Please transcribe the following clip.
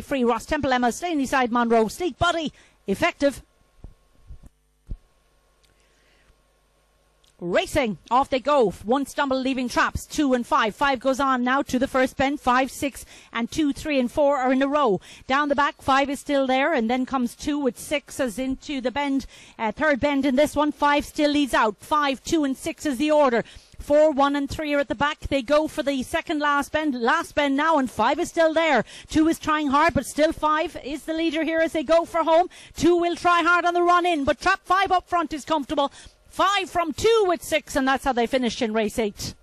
free. Rosstemple, Emma, Stanley side, Monro, Sleek Buddy, effective. Racing, off they go. One stumble leaving traps, two and five. Five goes on now to the first bend. Five, six, and two, three, and four are in a row. Down the back, five is still there, and then comes two with six as into the bend. Uh, third bend in this one. Five still leads out. Five, two, and six is the order. Four, one, and three are at the back. They go for the second last bend. Last bend now, and five is still there. Two is trying hard, but still five is the leader here as they go for home. Two will try hard on the run in, but trap five up front is comfortable. Five from two with six, and that's how they finished in race eight.